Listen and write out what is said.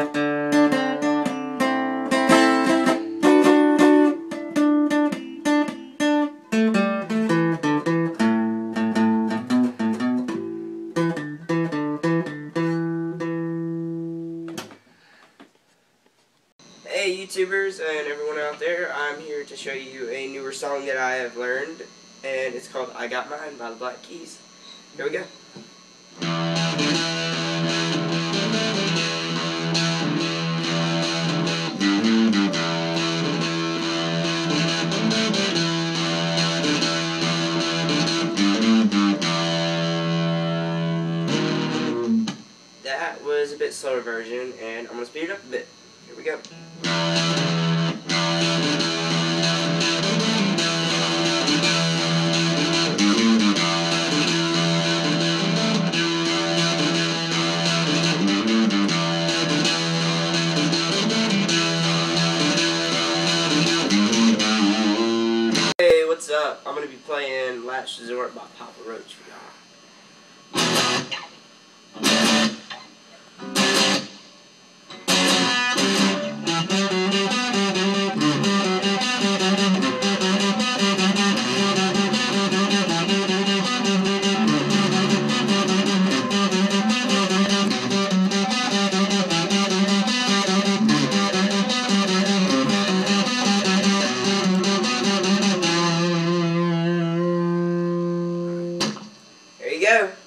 Hey YouTubers and everyone out there, I'm here to show you a newer song that I have learned, and it's called I Got Mine by the Black Keys. Here we go. Was a bit slower version, and I'm going to speed it up a bit. Here we go. Hey, what's up? I'm to be playing Last Resort by Papa Roach for y'all. go.